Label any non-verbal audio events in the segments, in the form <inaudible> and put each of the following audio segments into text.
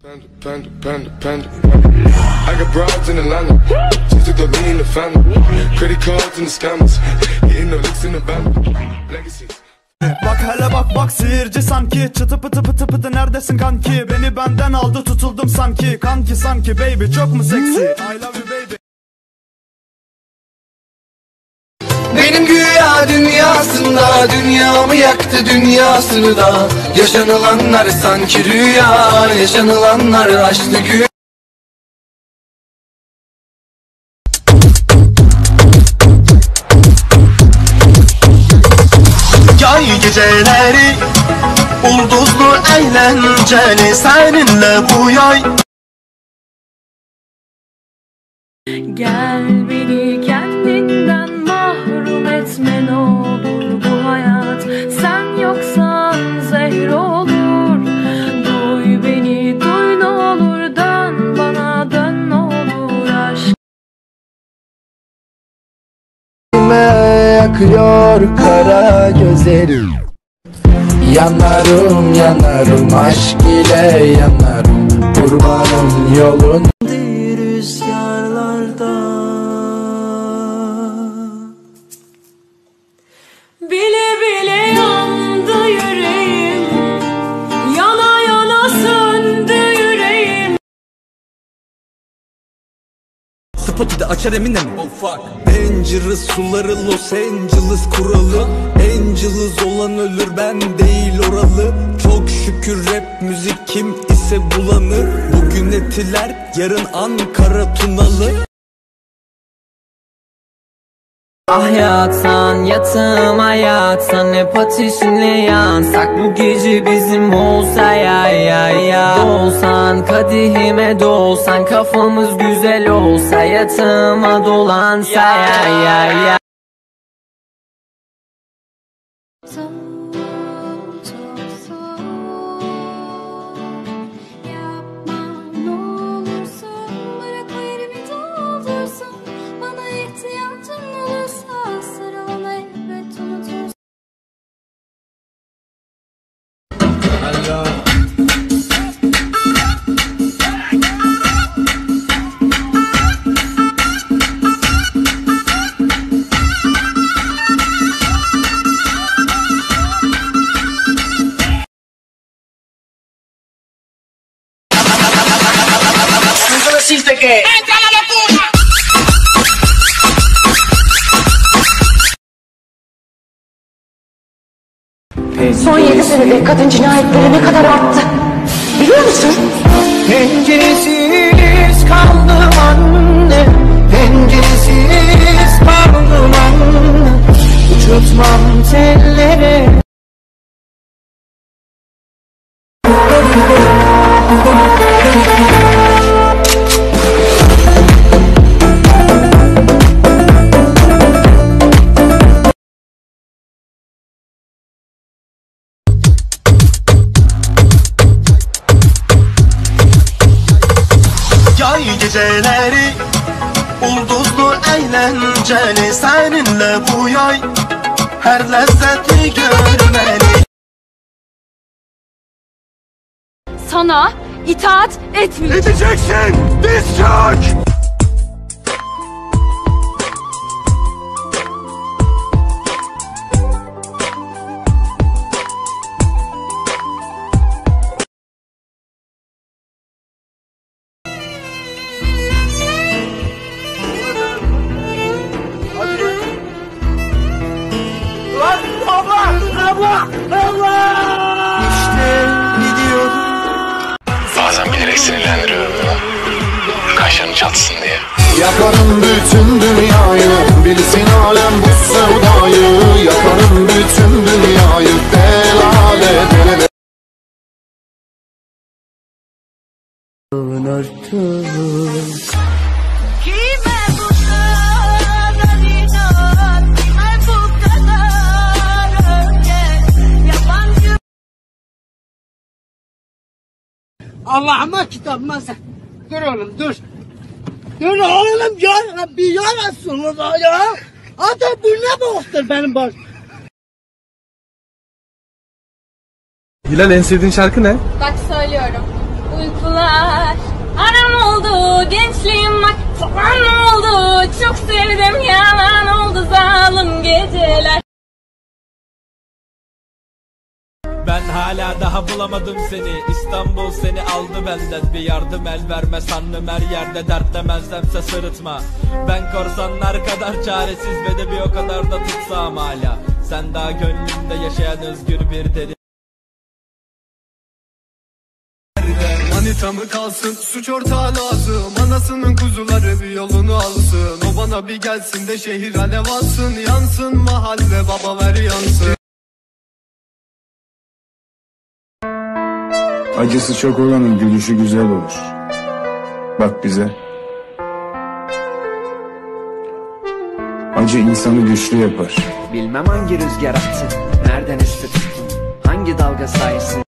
Panda, panda, panda, panda. I got broads in Atlanta. Just to throw me in the family. Credit cards and the scammers. Hitting the licks in the band. Legacies. Bak hele bak bak sihirci sanki Çıtı pıtı pıtı pıtı neredesin kanki Beni benden aldı tutuldum sanki Kanki sanki baby çok mu seksi I love you baby Benim güya dünyasında Dünyamı yaktı dünyasını da. Yaşanılanlar sanki rüya Yaşanılanlar açtı gün. Yay geceleri Ulduzlu eğlenceli Seninle bu yay. Gel yakıyor kara gözlerim. Yanarım yanarım aşk ile yanarım. Kurbanım yolun Spotify'da açar eminle mi? Oh fuck Dangerous suları Los Angeles kuralı. Angeles olan ölür ben değil oralı. Çok şükür rap müzik kim ise bulanır. Bugün etiler yarın Ankara Tunalı Ah yatsan yatıma yatsan hep ateşinle yansak. Bu gece bizim olsa ya ya ya Dolsan kadehime dolsan kafamız güzel olsa Yatıma dolansa ya ya ya Son 7 senede kadın cinayetleri ne kadar arttı? Biliyor musun? Penceresiz kaldım anne Penceresiz kaldım anne Uçurtmam tellere geceleri Ulduzlu eğlenceli Seninle bu yay Her lezzeti görmeli Sana itaat etmeyeceğim Edeceksin! Diz çök! İşte gidiyorum. Bazen bilerek sinirlendiriyorum. Bunu. Kaşlarını çatsın diye. Yakarım bütün dünyayı Bilsin alem bu sevdayı. Yakarım bütün dünyayı Delale delale Kime Allah'ıma kitabıma sen. Dur oğlum dur. Dur oğlum ya bir ya Resulullah ya. Ata bu ne boktur benim baş. Hilal en sevdiğin şarkı ne? Bak söylüyorum uykular Aram oldu gençliğim bak falan oldu Çok sevdim yalan oldu hala daha bulamadım seni. İstanbul seni aldı benden. Bir yardım el verme sandım her yerde Dert demezlemse sırıtma. Ben korsanlar kadar çaresiz Ve de bir o kadar da tutsam hala. Sen daha gönlümde yaşayan özgür bir deli. Manita mı kalsın suç ortağı lazım. Anasının kuzuları bir yolunu alsın. O bana bir gelsin de şehir alev alsın. Yansın mahalle baba ver yansın Acısı çok olanın gülüşü güzel olur. Bak bize. Acı insanı güçlü yapar. Bilmem hangi rüzgar attı Nereden esti tuttun Hangi dalga sayesinde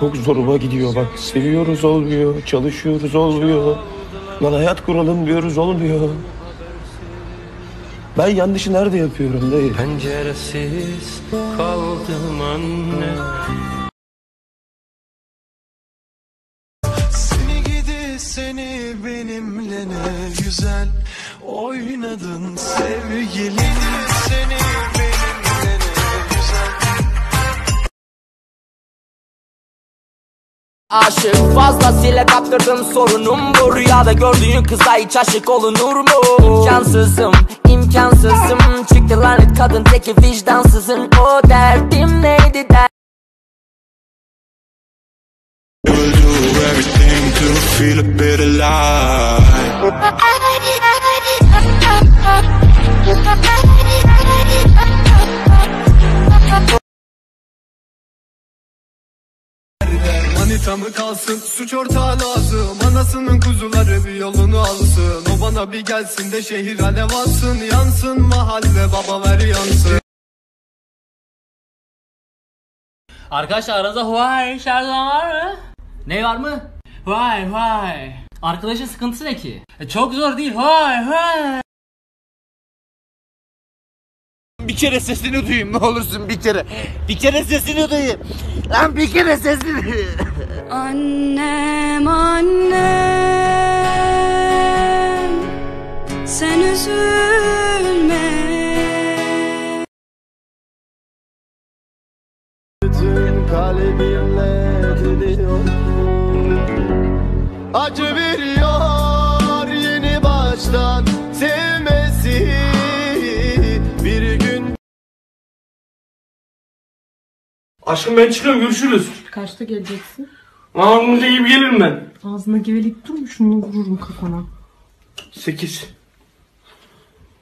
Çok zoruma gidiyor bak. Seviyoruz olmuyor, çalışıyoruz olmuyor. Lan hayat kuralım diyoruz olmuyor. Ben yanlışı nerede yapıyorum dayı? Penceresiz kaldım anne Seni gidi seni benimle ne güzel Oynadın sevgilini Aşık fazlasıyla kaptırdım sorunum bu. Rüyada gördüğün kıza hiç aşık olunur mu? İmkansızım, imkansızım. Çıktı lanet kadın teki vicdansızın. O derdim neydi der <laughs> Manita mı kalsın suç ortağı lazım Anasının kuzuları bir yolunu alsın O bana bir gelsin de şehir alev alsın Yansın mahalle baba ver yansın Arkadaşlar aranızda Huawei şarjı var mı? Ne var mı? Huawei Huawei. Arkadaşın sıkıntısı ne ki? E, çok zor değil Huawei Huawei. Kere sesini duyayım ne olursun bir kere. Bir kere sesini duyayım. Lan bir kere sesini. Annem annem Sen üzülme Bütün kalbimle diliyorum Acı veriyor Aşkım ben çıkıyorum görüşürüz. Kaçta geleceksin? Ağzınıza gibi gelirim ben. Ağzına geveleyip durma şunu vururum kafana. 8.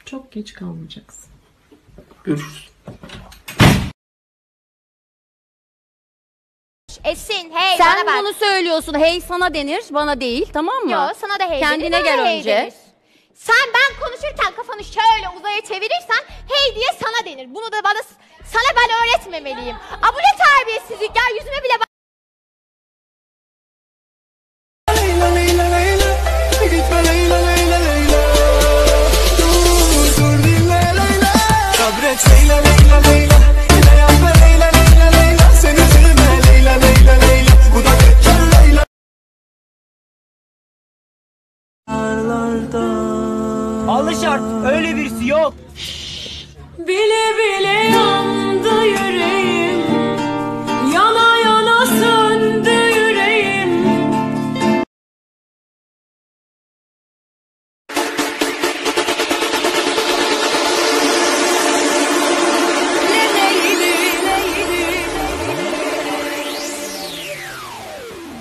Çok geç kalmayacaksın. Görüşürüz. Esin hey Sen bana bak. bunu söylüyorsun. Hey sana denir, bana değil. Tamam mı? Yo sana da hey Kendine denir, gel bana hey önce. denir. Sen ben konuşurken kafanı şöyle uzaya çevirirsen hey diye sana denir. Bunu da bana sana ben öğretmemeliyim. Aa bu ne terbiyesizlik ya yüzüme bile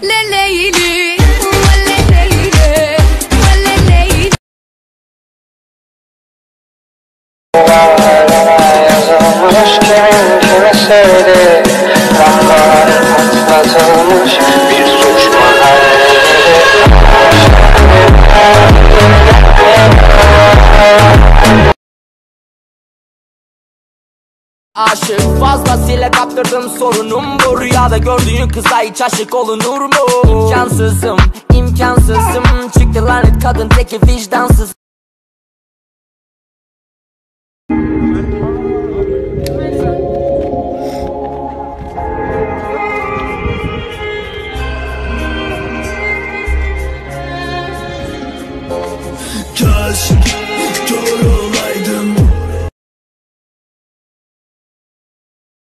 恋恋一缕。Aşık fazlasıyla kaptırdım sorunum. Bu Rüyada gördüğün kıza hiç aşık olunur mu? İmkansızım, imkansızım. Çıktı lanet kadın teki vicdansız